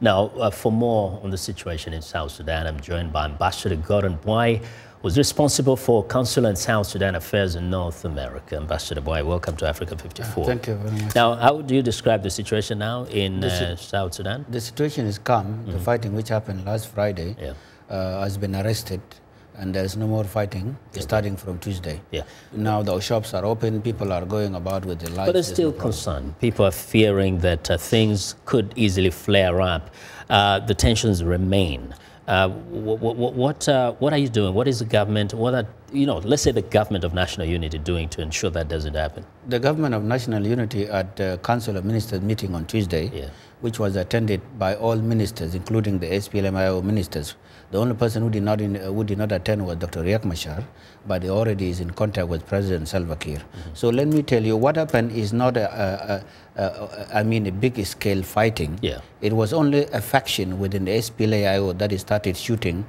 Now, uh, for more on the situation in South Sudan, I'm joined by Ambassador Gordon Buay, who's responsible for Consular and South Sudan affairs in North America. Ambassador Buay, welcome to Africa 54. Uh, thank you very much. Now, how do you describe the situation now in uh, South Sudan? The situation is calm. Mm -hmm. The mm-hmm. fighting which happened last Friday yeah. uh, has been arrested and there's no more fighting okay. starting from Tuesday. Yeah. Now the shops are open, people are going about with their lives. But there's still no concern. People are fearing that uh, things could easily flare up. Uh, the tensions remain. Uh, what what, uh, what are you doing? What is the government? What are you know? Let's say the government of national unity doing to ensure that doesn't happen. The government of national unity at the Council of Ministers meeting on Tuesday, yeah. which was attended by all ministers, including the SPLMIO ministers, the only person who did not in, uh, who did not attend was Dr. Riek Machar, but he already is in contact with President Salva Kiir. Mm -hmm. So let me tell you, what happened is not a, a, a, a I mean, a big scale fighting. Yeah. It was only a faction within the SPLAIO that started shooting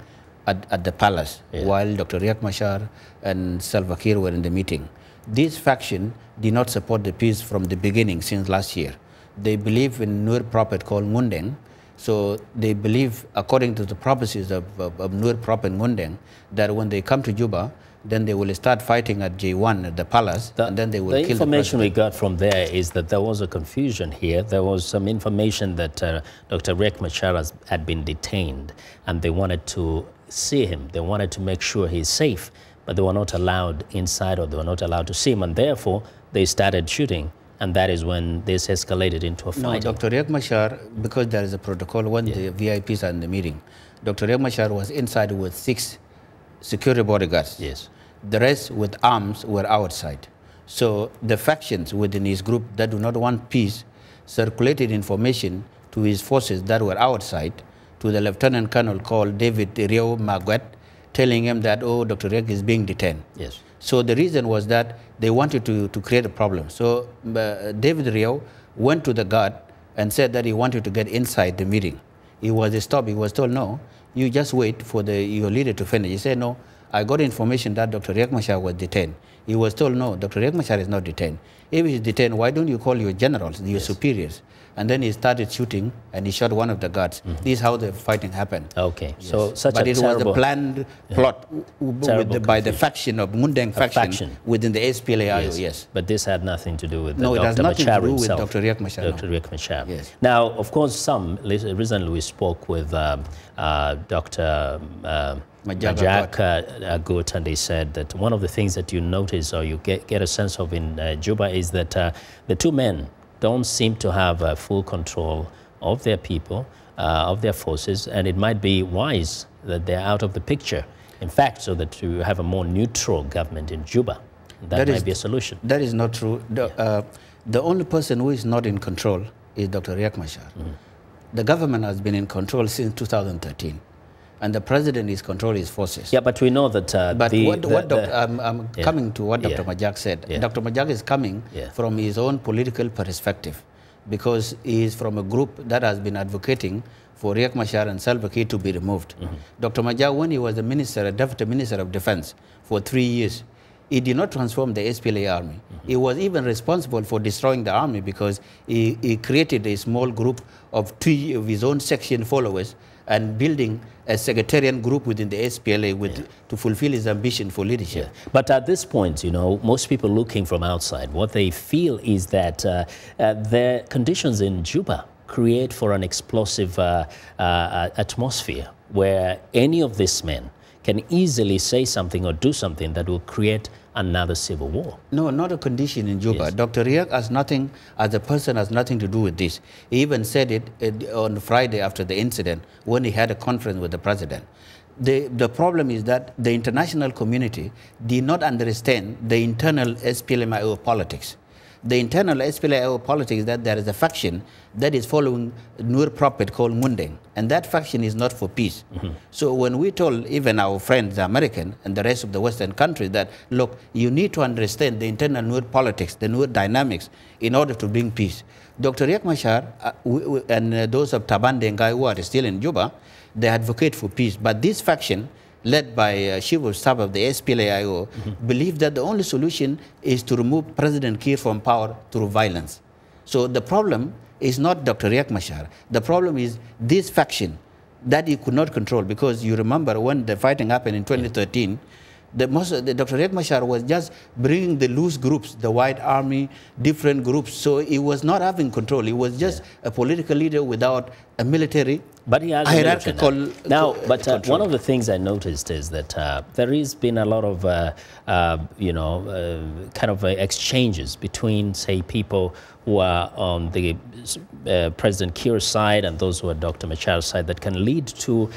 at, at the palace yeah. while Dr. Riek Machar and Salva Kiir were in the meeting. This faction did not support the peace from the beginning since last year. They believe in Nuer prophet called Ngundeng, so they believe, according to the prophecies of, of, of Nuer Prop and Ngundeng, that when they come to Juba, then they will start fighting at J1 at the palace, the, and then they will the kill information the we got from there is that there was a confusion here. There was some information that uh, Dr. Riek Machar had been detained, and they wanted to see him. They wanted to make sure he's safe, but they were not allowed inside, or they were not allowed to see him, and therefore they started shooting and that is when this escalated into a fight. No, Dr. Riek Machar, because there is a protocol when yeah. the VIPs are in the meeting, Dr. Riek Machar was inside with six security bodyguards. Yes. The rest with arms were outside. So the factions within his group that do not want peace circulated information to his forces that were outside to the lieutenant colonel called David Rio Maguet, telling him that, oh, Dr. Riek is being detained. Yes. So the reason was that they wanted to, to create a problem. So uh, David Rio went to the guard and said that he wanted to get inside the meeting. He was stopped. He was told, no, you just wait for the, your leader to finish. He said, no, I got information that Dr. Riek Machar was detained. He was told, no, Dr. Riek Machar is not detained. If he's detained, why don't you call your generals, your yes. superiors? And then he started shooting, and he shot one of the guards. Mm -hmm. This is how the fighting happened. Okay, yes. so such a but a it was a planned plot the, by the faction of Ngundeng faction, faction, within the SPLAIO, yes. yes. But this had nothing to do with no, Dr. it has nothing Machar to do himself. with Dr. Riek Machar. Dr. Riek Machar. Yes. Now, of course, some recently we spoke with uh, uh, Dr. Uh, Majak uh, Agut, and they said that one of the things that you notice or you get, get a sense of in uh, Juba is that uh, the two men don't seem to have uh, full control of their people, uh, of their forces, and it might be wise that they're out of the picture. In fact, so that you have a more neutral government in Juba. That, that might is, be a solution. That is not true. The, yeah. Uh, the only person who is not in control is Dr. Riek Machar. Mm. The government has been in control since 2013 and the president is controlling his forces. Yeah, but we know that. Uh, but the, what, the, what the, I'm, I'm yeah. coming to what Dr. Yeah. Majak said. Yeah. Dr. Majak is coming from his own political perspective because he is from a group that has been advocating for Riek Machar and Salva Kiir to be removed. Mm -hmm. Dr. Majak, when he was the minister, a deputy minister of defense for three years, he did not transform the SPLA army. Mm -hmm. He was even responsible for destroying the army because he, he created a small group of two of his own section followers and building a sectarian group within the SPLA with, yeah. to fulfill his ambition for leadership. Yeah. But at this point, you know, most people looking from outside, what they feel is that uh, uh, the conditions in Juba create for an explosive uh, uh atmosphere where any of these men can easily say something or do something that will create another civil war. No, not a condition in Juba. Yes. Dr. Riek has nothing, as a person, has nothing to do with this. He even said it on Friday after the incident when he had a conference with the president. The, the problem is that the international community did not understand the internal SPLMIO politics the internal SPLA politics that there is a faction that is following Nuer prophet called Ngundeng, and that faction is not for peace. Mm -hmm. So when we told even our friends, the American and the rest of the Western countries that, look, you need to understand the internal Nuer politics, the Nuer dynamics, in order to bring peace. Dr. Riek Machar uh, and uh, those of Taban Deng Gai who are still in Juba, they advocate for peace, but this faction led by uh, chief of staff of the SPLAIO, mm -hmm. believed that the only solution is to remove President Kiir from power through violence. So the problem is not Dr. Riek Machar. The problem is this faction that he could not control because you remember when the fighting happened in 2013, yeah the, most, the Dr. Riek Machar was just bringing the loose groups, the White Army, different groups. So he was not having control. He was just yeah. a political leader without a military but he has hierarchical. Now, but uh, one of the things I noticed is that uh, there has been a lot of, uh, uh you know, uh, kind of uh, exchanges between, say, people who are on the President Kiir's side and those who are Dr. Machar's side that can lead to,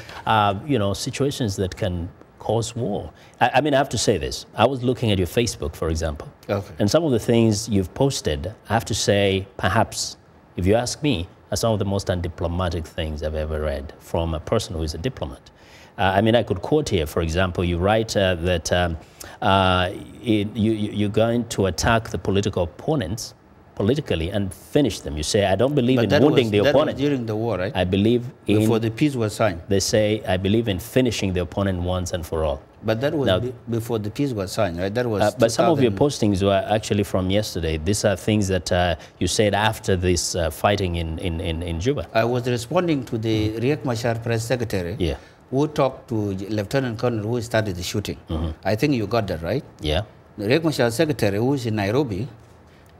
you know, situations that can cause war. I, I, mean, I have to say this. I was looking at your Facebook, for example, okay. and some of the things you've posted, I have to say, perhaps, if you ask me, are some of the most undiplomatic things I've ever read from a person who is a diplomat. Uh, I mean, I could quote here, for example, you write uh, that um, uh, it, you, you're going to attack the political opponents politically and finish them. You say, I don't believe but in wounding was, the opponent. during the war, right? I believe in... Before the peace was signed. They say, I believe in finishing the opponent once and for all. But that was now, before the peace was signed, right? That was. Uh, but some of your postings were actually from yesterday. These are things that uh, you said after this uh, fighting in, in, in, in, Juba. I was responding to the mm. Riek Machar press secretary. Yeah. Who talked to Lieutenant Colonel who started the shooting. Mm -hmm. I think you got that right. Yeah. The Riek Machar secretary who is in Nairobi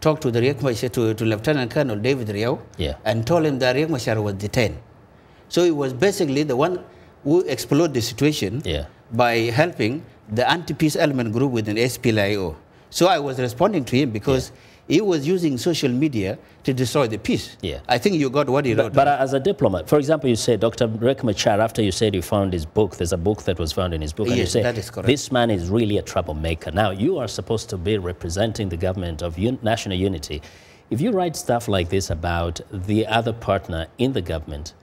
talked to the Riek Machar, to, to Lieutenant Colonel David Riau yeah. and told him that Riek Machar was detained. So he was basically the one who explored the situation yeah. by helping the anti-peace element group within SPLIO. So I was responding to him because yeah he was using social media to destroy the peace. Yeah. I think you got what he wrote. But, but as a diplomat, for example, you say Dr. Riek Machar, after you said you found his book, there's a book that was found in his book, and you say, that is correct. this man is really a troublemaker. Now, you are supposed to be representing the government of un national unity. If you write stuff like this about the other partner in the government,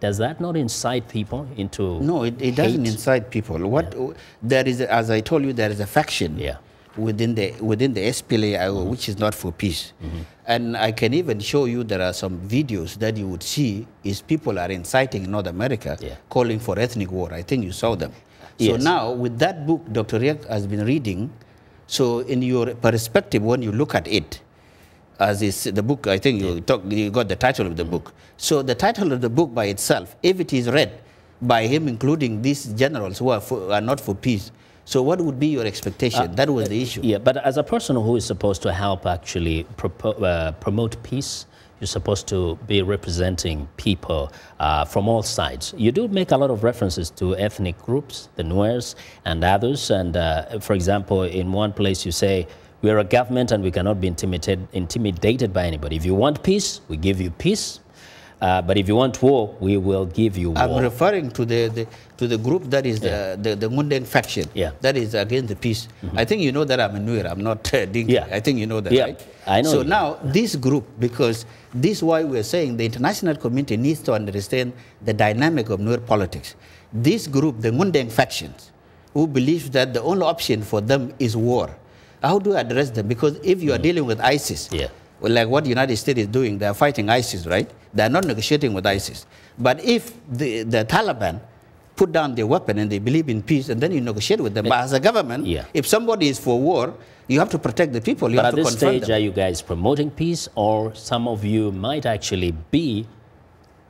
does that not incite people into No, it, it doesn't incite people. What yeah. there is, as I told you, there is a faction. Yeah within the within the SPLA, mm -hmm. which is not for peace. Mm -hmm. And I can even show you there are some videos that you would see is people are inciting in North America, yeah. calling for ethnic war. I think you saw them. Yes. So now with that book, Dr. Riek has been reading. So in your perspective, when you look at it, as is the book, I think you, talk, you got the title of the book. So the title of the book by itself, if it is read by him, including these generals who are, for, are not for peace, so what would be your expectation? Uh, that was the issue. Yeah, but as a person who is supposed to help actually uh, promote peace, you're supposed to be representing people uh, from all sides. You do make a lot of references to ethnic groups, the Nuers and others. And uh, for example, in one place you say, we're a government and we cannot be intimidated, intimidated by anybody. If you want peace, we give you peace. Uh, but if you want war, we will give you war. I'm referring to the, the to the group that is yeah. the, the, the Ngundeng faction. Yeah. That is against the peace. Mm -hmm. I think you know that I'm a Nuer. I'm not uh, Dinka. Yeah. I think you know that, yeah. right? I know. So now this group, because this is why we're saying the international community needs to understand the dynamic of Nuer politics. This group, the Ngundeng factions, who believe that the only option for them is war. How do you address them? Because if you are mm. dealing with ISIS, yeah like what the United States is doing, they're fighting ISIS, right? They're not negotiating with ISIS. But if the, the Taliban put down their weapon and they believe in peace, and then you negotiate with them. But as a government, yeah. if somebody is for war, you have to protect the people. You but have at to this stage, them. are you guys promoting peace, or some of you might actually be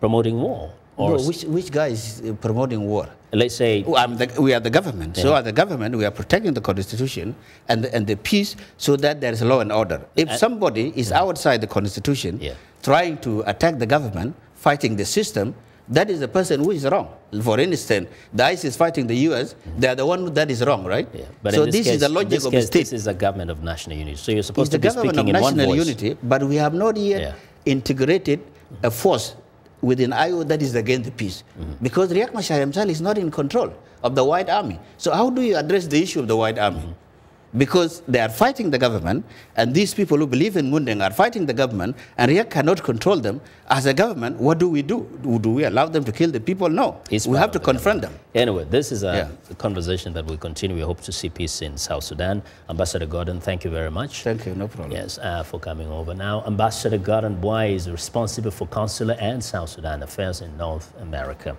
promoting war? Or no, which, which guy is uh, promoting war? Let's say... The, we are the government. Yeah. So as the government, we are protecting the constitution and the, and the peace so that there is law and order. If and, somebody is yeah. outside the constitution yeah. trying to attack the government, fighting the system, that is the person who is wrong. For instance, the ISIS fighting the U.S., mm-hmm. they are the one that is wrong, right? Yeah. But so this, this case, is the logic this of case, the state. This is the government of national unity. So you're supposed it's to be speaking in one voice. the government of national unity, but we have not yet yeah. integrated a force within IO that is against the peace. Mm -hmm. Because Riek Machar himself is not in control of the White Army. So how do you address the issue of the White Army? Mm -hmm because they are fighting the government, and these people who believe in Ngundeng are fighting the government, and Riek cannot control them. As a government, what do we do? Do we allow them to kill the people? No. It's we have to confront them. Anyway, this is a, yeah. conversation that will continue. We hope to see peace in South Sudan. Ambassador Gordon, thank you very much. Thank you, no problem. Yes, uh, for coming over. Now, Ambassador Gordon Buay is responsible for consular and South Sudan affairs in North America.